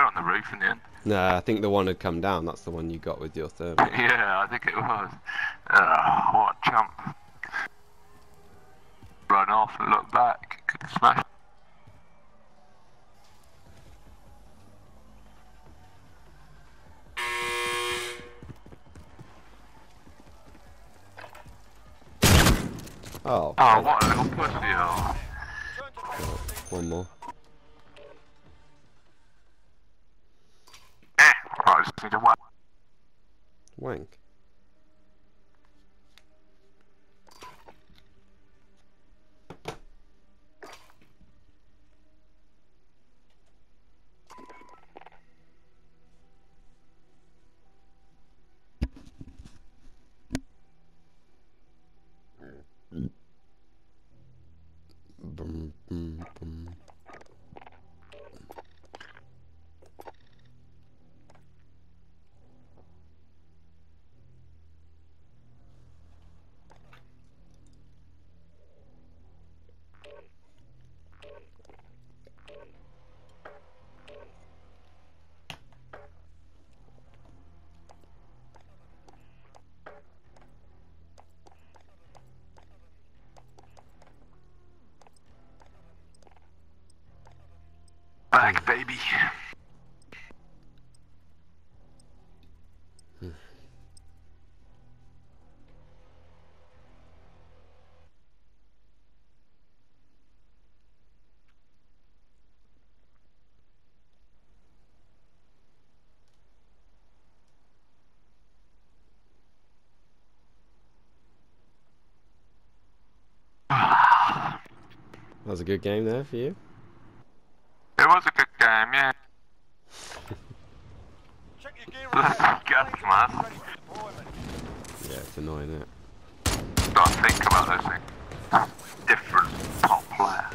on the roof in the end. No, I think the one had come down. That's the one you got with your thermal. Yeah, I think it was. Uh, what a chump. Run off and look back. Could smash. Oh, Oh, what a little pussy. Oh. one more. Wank. Back, baby. That was a good game there for you. It was a good game, yeah. Check your gear Gas man. Yeah, it's annoying, isn't it? Gotta think about those things. Different top player.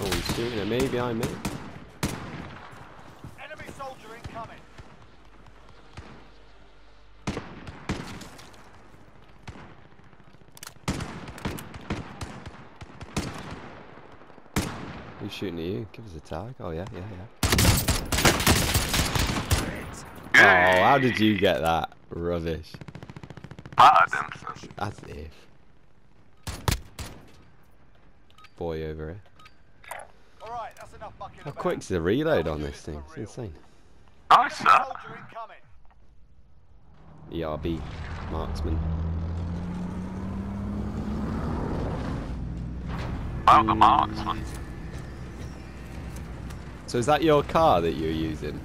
Oh, he's shooting at me behind me. Enemy soldier incoming. Who's shooting at you? Give us a tag. Oh yeah, yeah, yeah. Oh, how did you get that? Rubbish. Battered him, if. Boy over here. Alright, that's enough How about. quick's the reload on this thing? It's insane. Nice, Enemy that. EBR marksman. Well, the marksman. So is that your car that you're using?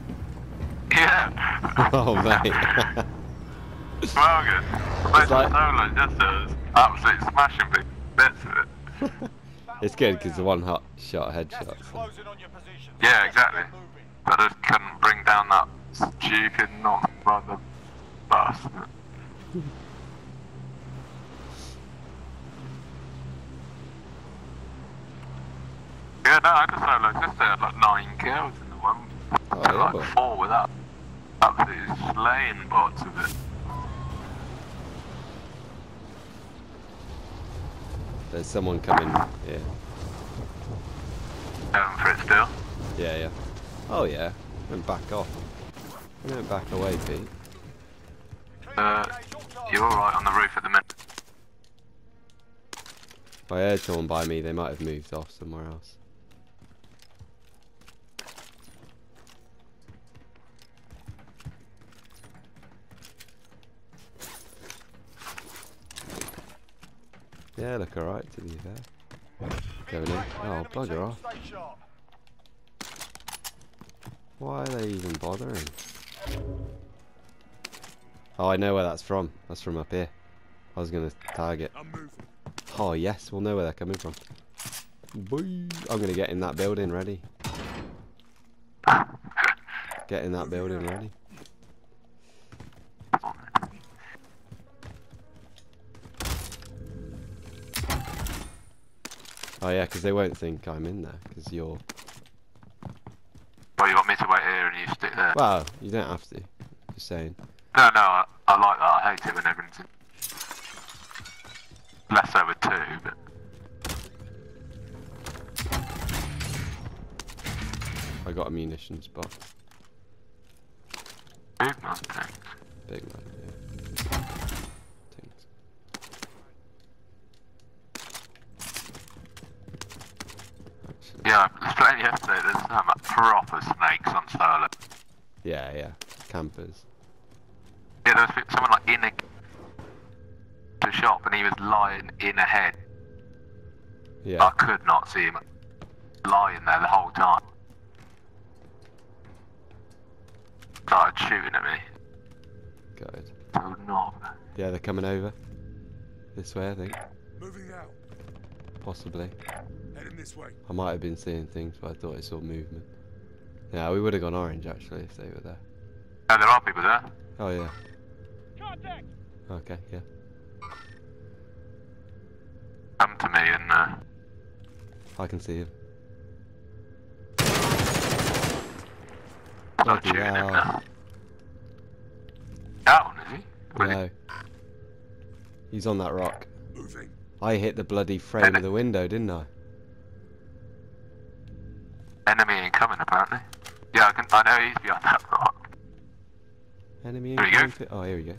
Yeah. oh mate. well good. But like- Solo just does absolute smashing bits of it. it's good because the one hot shot headshot. is so- closing on your position. Yeah, exactly. Get I just couldn't bring down that stupid not brother bus. Yeah, no, I just had like just had like nine kills in the one. Oh, yeah, like but- four without absolutely slaying parts of it. There's someone coming. Yeah. Um, for it still. Yeah, yeah. Oh yeah. Went back off. Went back away, Pete. Uh, you're alright on the roof at the minute. If I heard someone by me, they might have moved off somewhere else. Yeah, look alright to be fair. Going in. Oh, bugger off. Why are they even bothering? Oh, I know where that's from. That's from up here. I was gonna target. Oh yes, we'll know where they're coming from. I'm gonna get in that building ready. Get in that building ready. Oh yeah, because they won't think I'm in there, because you're... Well, you want me to wait here and you stick there? Well, you don't have to. Just saying. No, no, I, I like that. I hate it when everyone's in... Less over two, but... I got a munitions box. Big man, thanks. Big man. Yeah, yeah. Campers. Yeah, there was someone like in a the shop and he was lying in a head. Yeah. I could not see him lying there the whole time. Started shooting at me. Good. So knob. Yeah, they're coming over. This way, I think. Moving out. Possibly. Heading this way. I might have been seeing things, but I thought I saw movement. Yeah, we would have gone orange actually if they were there. Oh, there are people there. Oh yeah. Contact! Okay, yeah. Come to me and uh, I can see him. start Bloody shooting him hell. now. Down, is he? Really? No. He's on that rock. Moving. I hit the bloody frame of the window, didn't I? Enemy incoming, apparently. Yeah, I can. I know he's behind that rock. Enemy There we go. Oh, here he goes.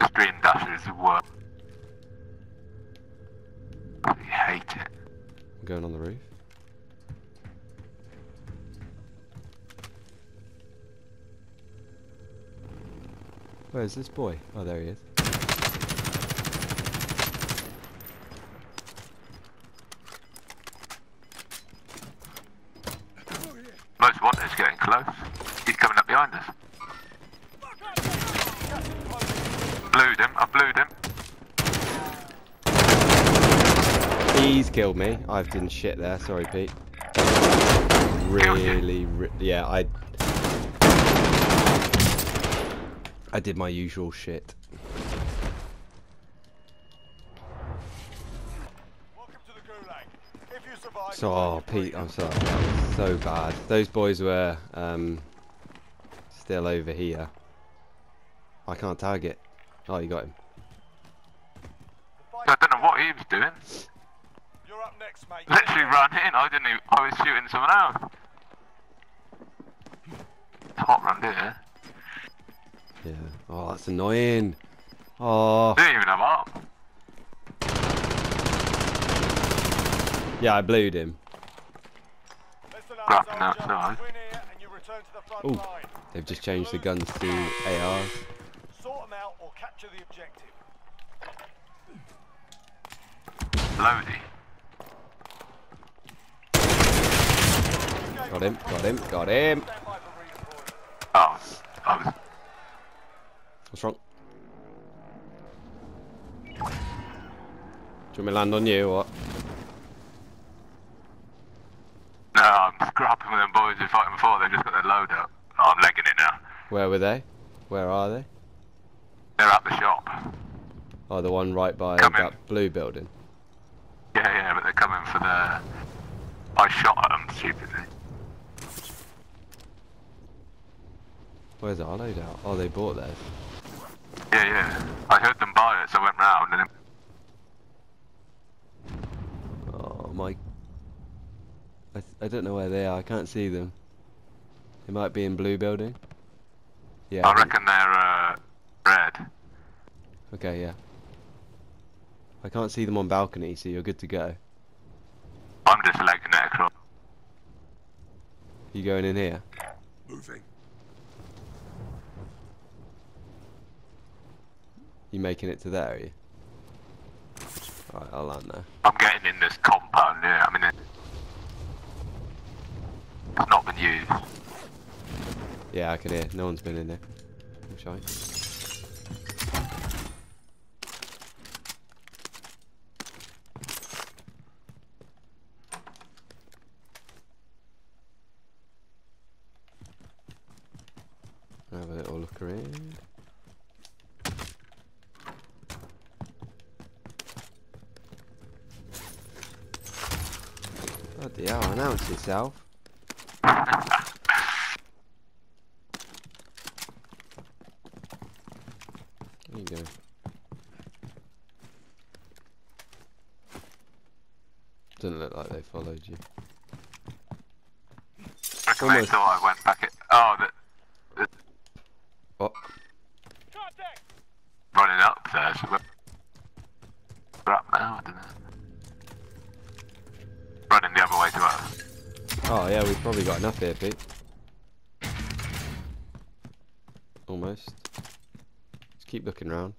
The stream dashers work. I hate it. I'm going on the roof. Where's this boy? Oh, there he is. Most wanted's getting close. He's coming up behind us. Blued him. I blued him. He's killed me. I've done shit there. Sorry, Pete. Really, re- yeah, I. I did my usual shit. Welcome to the Gulag. If you survive, So, oh, Pete. I'm sorry. That was so bad. Those boys were um, still over here. I can't target. Oh, you got him. I don't know what he was doing. You're up next, mate. Literally ran in. I didn't. Even, I was shooting someone else. Hot run here. Yeah. Oh, that's annoying. Oh, Didn't even have up. yeah, I blued him. Listen Right, up, no. Win here and you return to the front Ooh. line. They've just changed the guns to ARs. Sort them out or capture the objective. Loady. Got him, got him, got him. Stand by for redeployment. Oh, I. What's wrong? Do you want me to land on you or what? No, I'm scrapping with them boys who fighting before. They've just got their load up. Oh, I'm legging it now. Where were they? Where are they? They're at the shop. Oh, the one right by Come in. that blue building. Yeah, yeah, but they're coming for the. I shot at them stupidly. Where's our loadout? Oh, they bought theirs. Yeah, yeah. I heard them buy it, so I went round and. Oh my. I, th- I don't know where they are. I can't see them. They might be in blue building. Yeah. I think- reckon they're uh, red. Okay, yeah. I can't see them on balcony, so you're good to go. I'm just legging it across. You going in here? Moving. You making it to there, are you? Alright, I'll land there. I'm getting in this compound here. I mean, it- it's not been used. Yeah, I can hear. No one's been in there. I'm shy. Have a little look around. Bloody yourself. There you go. Doesn't look like they followed you. they Almost. thought I went back it. Oh, the, the Oh, Contact! running up there. So we're, we're up now, I don't know. Running the other way to us. Oh yeah, we've probably got enough here, Pete. Almost. Just keep looking around.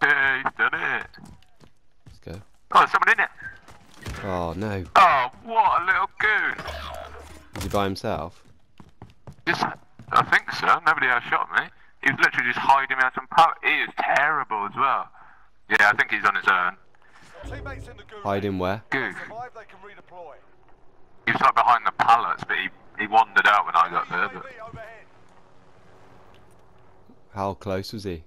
He's done it. Let's go. Oh, there's someone in it. Oh no. Oh, what a little goon. Is he by himself? Just, I think so. Nobody else shot me. He was literally just hiding behind some power. He is terrible as well. Yeah, I think he's on his own. Your teammates in the gulag. Hiding where? Goon. Survive, they can redeploy. He was like behind the pallets, but he, he wandered out when I got there. But How close was he?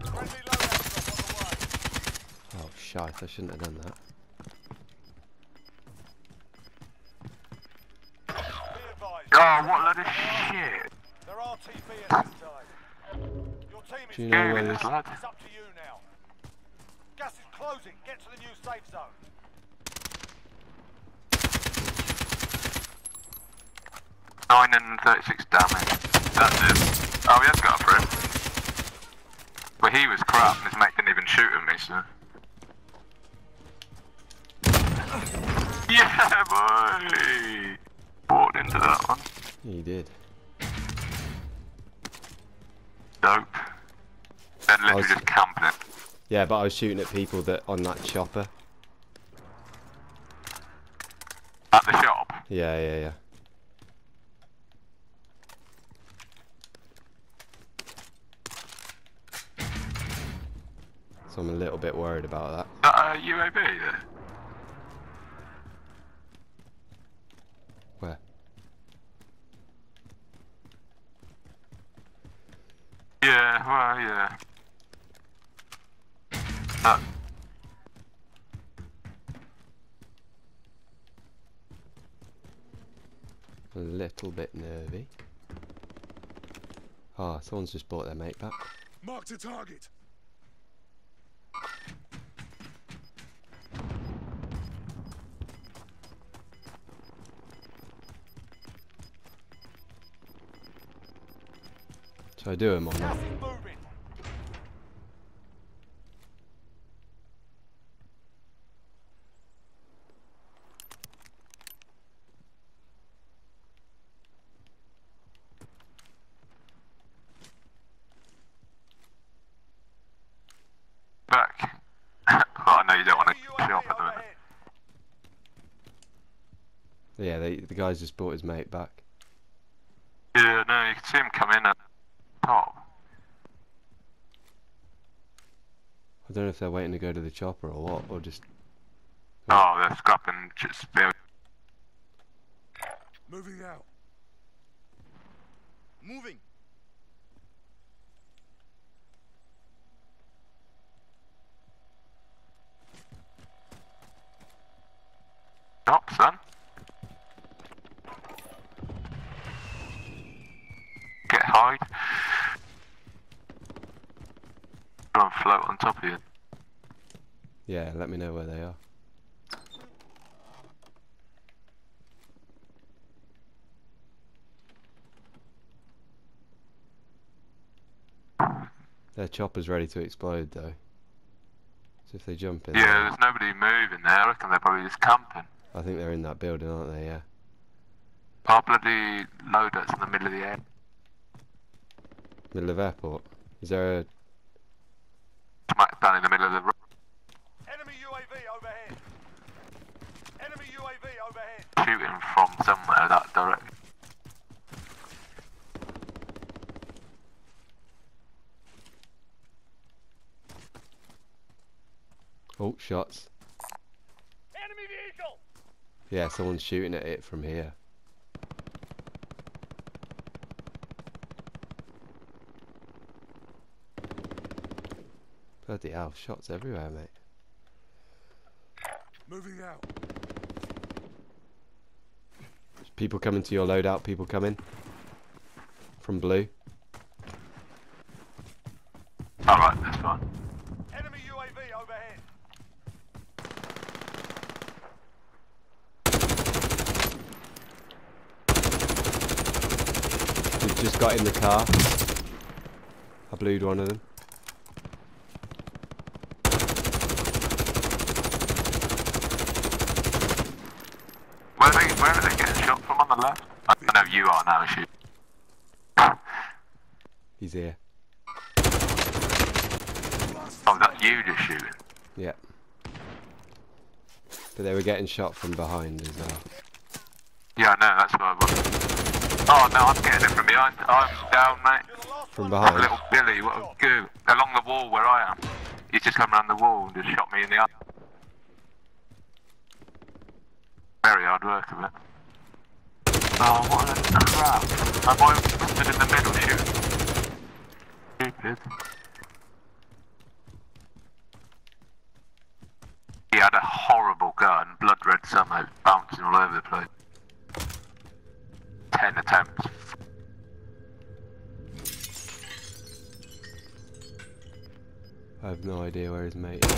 Friendly loadout drop on the way. Oh shite, I shouldn't have done that. Advised. oh, what a load of shit! There are TP at this time. Your team is you know where this? lad. It's up to you now. Gas is closing. Get to the new safe zone. Nine and thirty-six damage. That's it. Oh, he has got a friend. But he was crap, and his mate didn't even shoot at me, so. Yeah, boy! Walked into that one. He did. Dope. They're literally was- just camping it. Yeah, but I was shooting at people that on that chopper. At the shop. Yeah, yeah, yeah. So I'm a little bit worried about that. Uh, UAV there. Where? Yeah, well, yeah. That, A little bit nervy. Ah, someone's just brought their mate back. Mark to target. Shall I do him on that? is moving. back. well, I know you don't want to Enemy shop UAV at the minute. overhead. Yeah, they, the guy's just brought his mate back. Yeah, no, you can see him come in at top. I don't know if they're waiting to go to the chopper or what, or just... Oh, they're scrapping just Moving out. Moving. top, son. Get hide. Try and float on top of you. Yeah, let me know where they are. Their chopper's ready to explode though. So if they jump in, Yeah, there- there's nobody moving there. I reckon they're probably just camping. I think they're in that building, aren't they? Yeah. Our bloody loadout's in the middle of the air. Middle of airport. Is there a... Smack down in the middle of the road. Enemy UAV overhead. Enemy UAV overhead. Shooting from somewhere that direction. Oh, shots. Enemy vehicle. Yeah, someone's shooting at it from here. Bloody hell, shots everywhere, mate. Moving out. people coming to your loadout. People coming from blue. Alright, that's fine. Enemy UAV overhead. We've just got in the car. I blued one of them. Where are they, where are they getting shot from on the left? I know you are now, shoot. He's here. Oh, that you just shooting. Yeah. But they were getting shot from behind as well. Yeah, I know, that's what I was. Oh no, I'm getting it from behind. I'm down, mate. You're the last From behind. Little Billy, what a goo. Along the wall where I am. He's just come around the wall and just shot me in the eye. Very hard work of it. Oh, what a crap. My boy stood in the middle shooting. Stupid. He had a horrible gun, blood red summer, bouncing all over the place. Ten attempts. I have no idea where his mate is.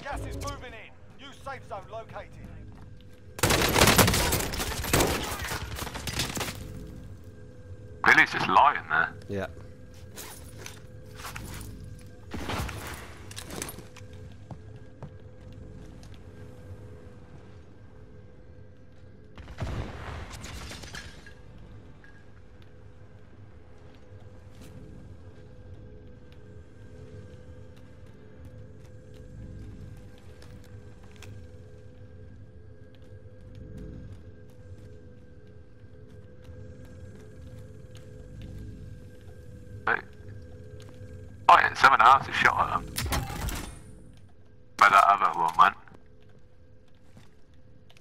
Gas is moving in. New safe zone located. Billy's just lying there. Yeah. Yeah, someone else has shot at them. Where that other went.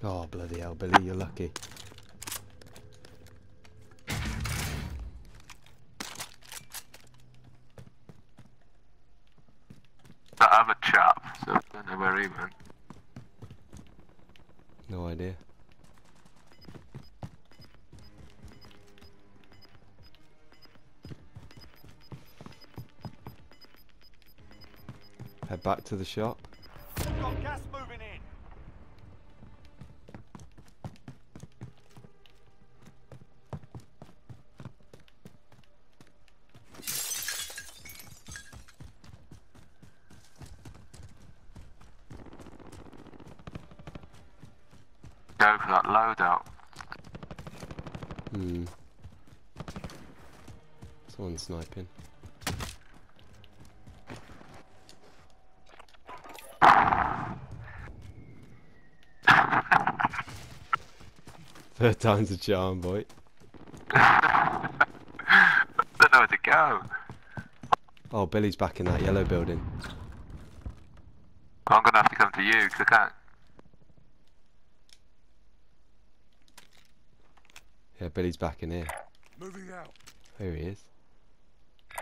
Oh bloody hell, Billy, you're lucky. Head back to the shop. Got gas moving in. Go for that loadout. Hmm. Someone's sniping. Third time's a charm, boy. I don't know where to go. Oh, Billy's back in that yellow building. I'm gonna have to come to you because I can't. Yeah, Billy's back in here. Moving out. Here he is.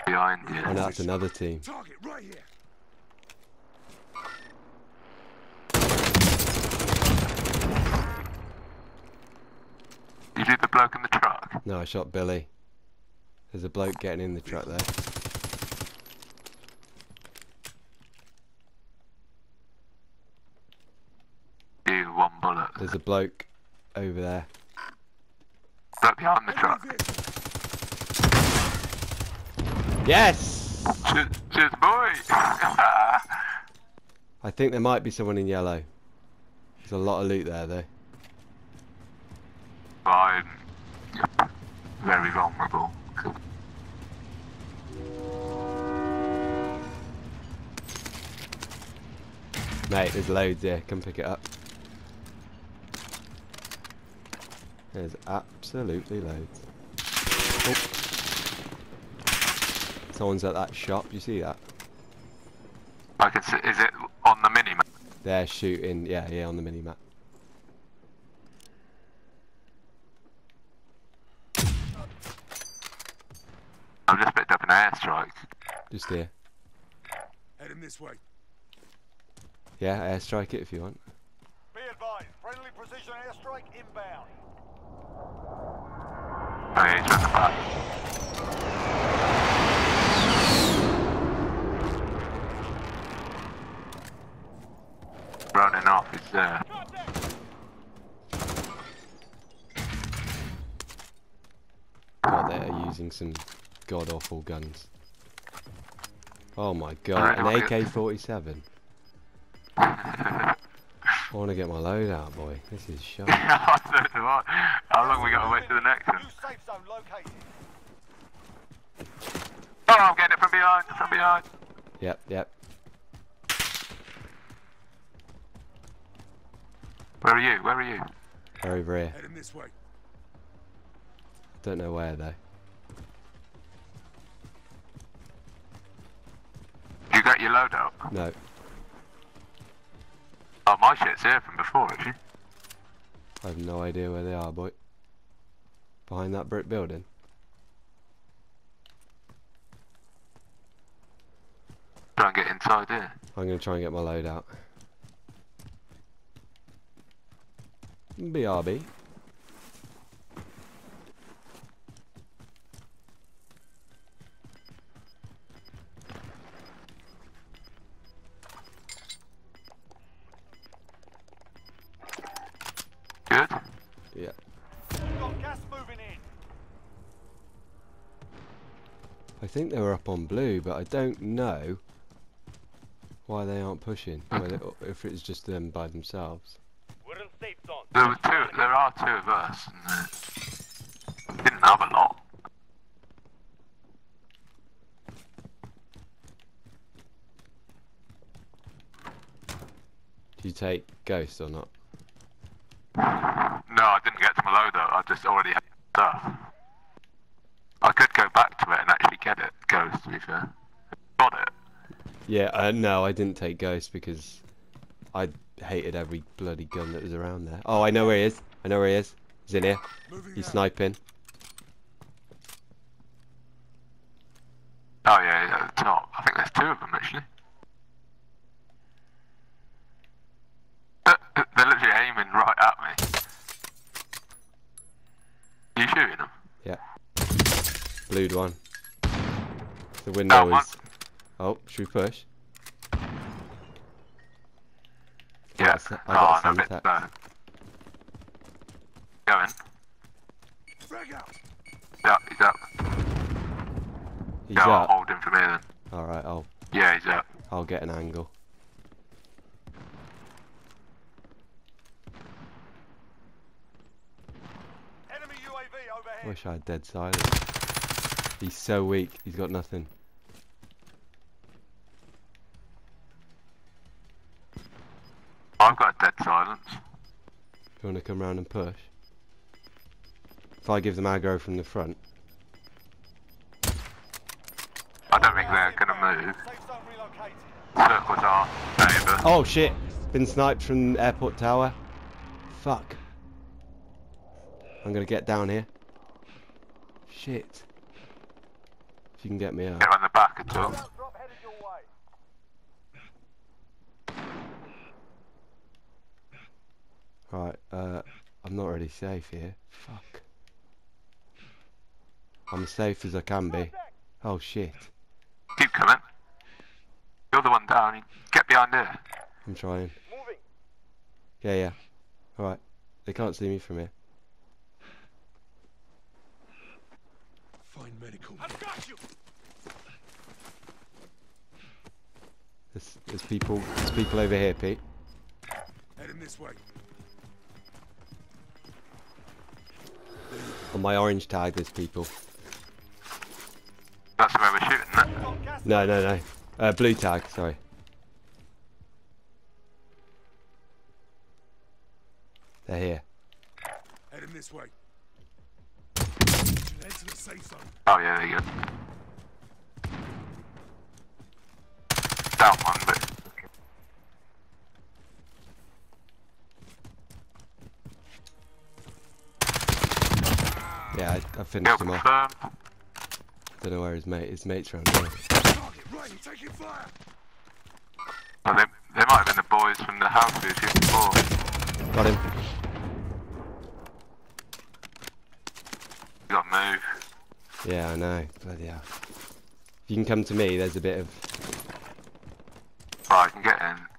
Behind you. Oh, and that's another team. Target right here. You do the bloke in the truck. No, I shot Billy. There's a bloke getting in the truck there. You one bullet. There's a bloke over there. Bloke behind the truck. Yes! Cheers boy. I think there might be someone in yellow. There's a lot of loot there, though. Mate, there's loads here. Come pick it up. There's absolutely loads. Oh. Someone's at that shop. You see that? I can see. Is it on the mini map? They're shooting. Yeah, yeah, on the mini map. I've just picked up an airstrike. Just here. Heading this way. Yeah, airstrike it if you want. Be advised, friendly precision airstrike inbound. Oh yeah, he's at. Running off, he's there. God, they are using some god awful guns. Oh my god, an AK-47. I want to get my load out, boy. This is shot. I don't. How long we got to wait for the next one? New safe zone located. Oh, I'm getting it from behind, from behind. Yep, yep. Where are you? Where are you? They're over here. Heading this way. Don't know where though. You got your load out? No. Oh, my shit's here from before, actually. I have no idea where they are, boy. Behind that brick building. Try and get inside here. I'm gonna try and get my load out. BRB. Think they were up on blue, but I don't know why they aren't pushing. Whether, if it's just them by themselves. We're in safe zone. There were two, there are two of us, and uh, didn't have a lot. Do you take Ghost or not? No, I didn't get to my load out, I just already had stuff. I could go back to it and actually get it, Ghost, to be fair. Got it. Yeah, uh, no, I didn't take Ghost because I hated every bloody gun that was around there. Oh, I know where he is. I know where he is. He's in here. Moving He's out. sniping. Oh yeah, he's at the top. I think there's two of them actually. They're literally aiming right at me. you shooting them? Yeah. Blued one. The window one. is. Oh, should we push? Yeah. got I got oh, a oh, no, bit Semtex. slow. Going. Frag out. Yeah, he's up. He's yeah, up. I'll hold him from here then. All right, I'll Yeah, he's up. I'll get an angle. Enemy UAV overhead. Wish I had dead silence. He's so weak. He's got nothing. Come round and push? If I give them aggro from the front. I don't think they're gonna move. Safe zone relocated. Circles are neighbour. Oh shit! Been sniped from airport tower. Fuck. I'm gonna get down here. Shit. If you can get me out. Get on the back at all. Drop headed your way. Right, uh, I'm not really safe here. Fuck. I'm as safe as I can be. Oh shit. Keep coming. You're the one down. You Get behind here. I'm trying. Moving. Yeah, yeah. Alright. They can't see me from here. Find medical. I've got you. There's, there's people there's people over here, Pete. Heading this way. On my orange tag there's people. That's where we're shooting. That. No, no, no. Uh, blue tag, sorry. They're here. Heading this way. Head to the safe zone. Oh yeah, there you go. Finished him off. Don't know where his mate his mate's around here. Target ready. Taking fire. Oh, they, they might have been the boys from the house we were shooting before. Got him. You gotta move. Yeah, I know. Bloody hell. If you can come to me, there's a bit of. Right, I can get in.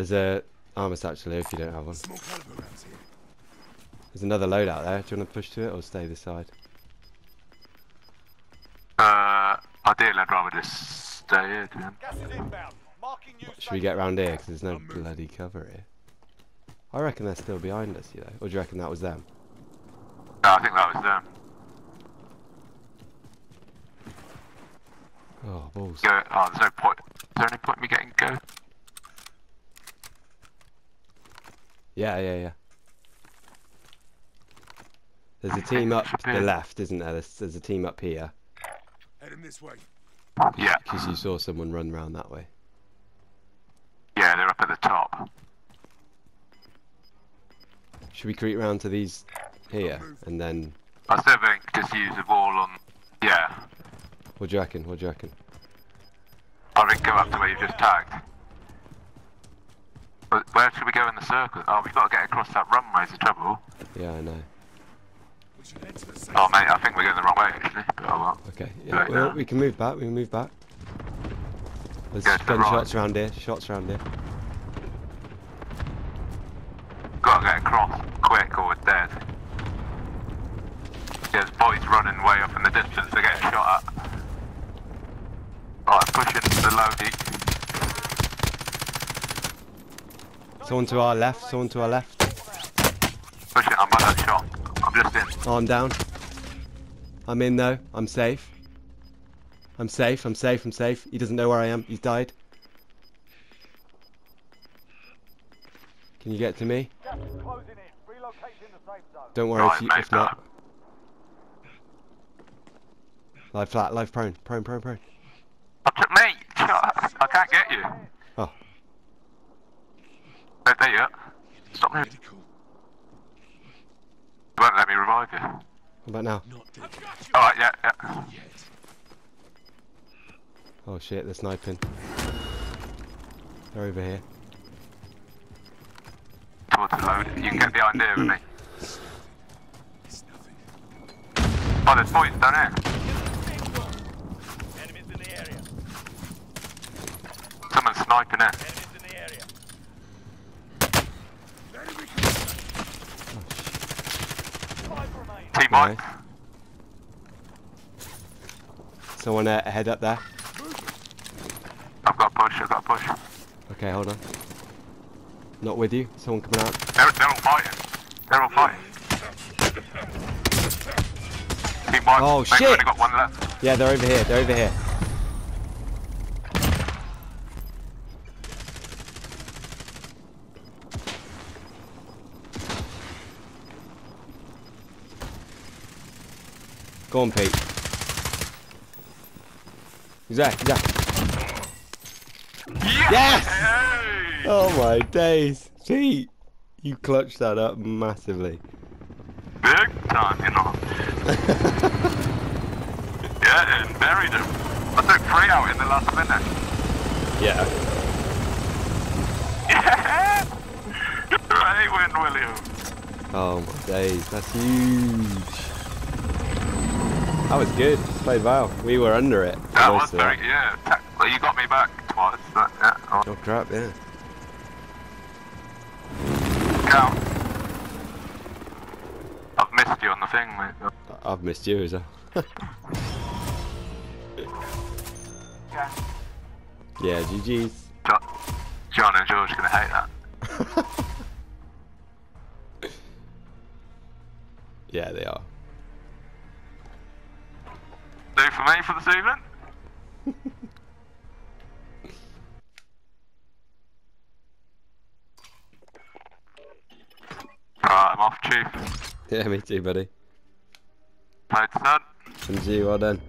There's a armor satchel here if you don't have one. Small caliber rounds here. There's another load out there. Do you want to push to it or stay this side? Uh, ideally I'd rather just stay here, to be honest. Gas is inbound. Marking new Should we get round here? Because there's no bloody cover here. I reckon they're still behind us, you know. Or do you reckon that was them? No, I think that was them. Oh, balls. Go. Oh, there's no point. Is there any point in me getting go? Yeah, yeah, yeah. There's a team up to the left, isn't there? There's, there's a team up here. Heading this way. Yeah. Because you saw someone run round that way. Yeah, they're up at the top. Should we creep round to these here? And then... I still think just use the wall on. Yeah. What do you reckon? What do you reckon? I think go up to where you just tagged. But where should we go in the circle? Oh, we've got to get across that runway's the trouble. Yeah, I know. We should head to the safe Oh, mate, I think we're going the wrong way, actually. But oh well. Okay, yeah, well, we can move back, we can move back. There's Go to the gunshots right. around here, shots around here. Got to get across quick or we're dead. There's boys running way up in the distance. They're getting shot at. Right, pushing the loadie. Someone to our left, someone to our left. Pushing, I'm by that shot. I'm just in. Oh, I'm down. I'm in though, I'm safe. I'm safe, I'm safe, I'm safe. He doesn't know where I am, he's died. Can you get to me? Gas closing in. Relocating the safe zone. Don't worry if, you, if not. Uh, live flat, live prone, prone, prone, prone. Up to me! I can't get you. Oh, There, there you are. Stop moving. medical. You won't let me revive you. what about now? Alright, yeah, yeah. Oh shit, they're sniping. They're over here. Towards the load. You can get the idea with me. Oh, there's boys down here. Enemies in the area. Someone's sniping in. Enemies in the area. Enemy Five remain. Team Mike. Nice. Someone uh, head up there. I've got a push, I've got a push. Okay, hold on. Not with you. Someone coming out. They're, they're all fighting. They're all fighting. Team Mike. Oh, shit. Only got one left. Yeah, they're over here. They're over here. Go on, Pete. He's there. He's there. Yes! Oh my days, Pete! You clutched that up massively. Big time, you know. yeah, and buried him. I took three out in the last minute. Yeah. Yeah! Right, win, William. Oh my days, that's huge. That was good. Played well. We were under it. That was very, yeah. Well, you got me back twice. But, yeah, oh, Oh crap, yeah. count. I've missed you on the thing, mate. I've missed you as well. yeah, GG's. John, John and George are gonna hate that. Yeah, they are. Do for me for this evening? Alright, I'm off, Chief. Yeah, me too, buddy. Played son. And see you, well done.